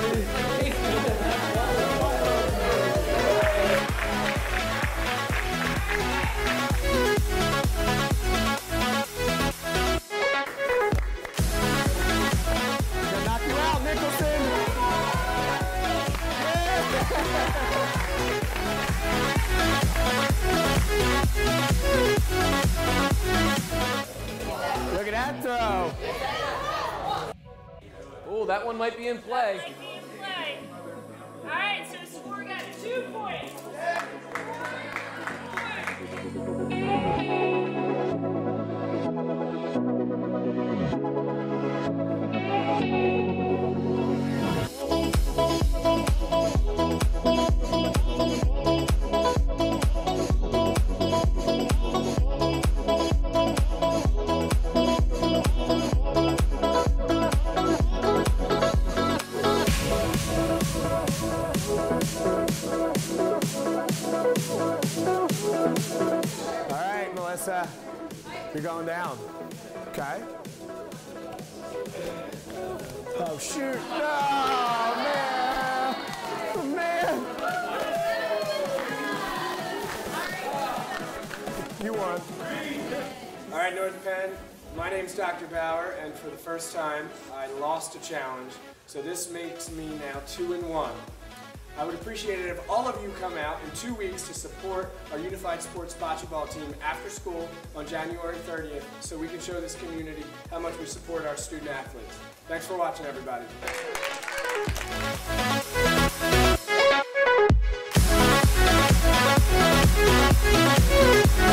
Bye. That one might be in play. Melissa. You're going down. Okay. Oh, shoot. No, man. Oh, man. You won. All right, North Penn. My name's Dr. Bauer, and for the first time, I lost a challenge. So this makes me now two and one. I would appreciate it if all of you come out in two weeks to support our Unified Sports Bocce Ball team after school on January 30th so we can show this community how much we support our student athletes. Thanks for watching, everybody.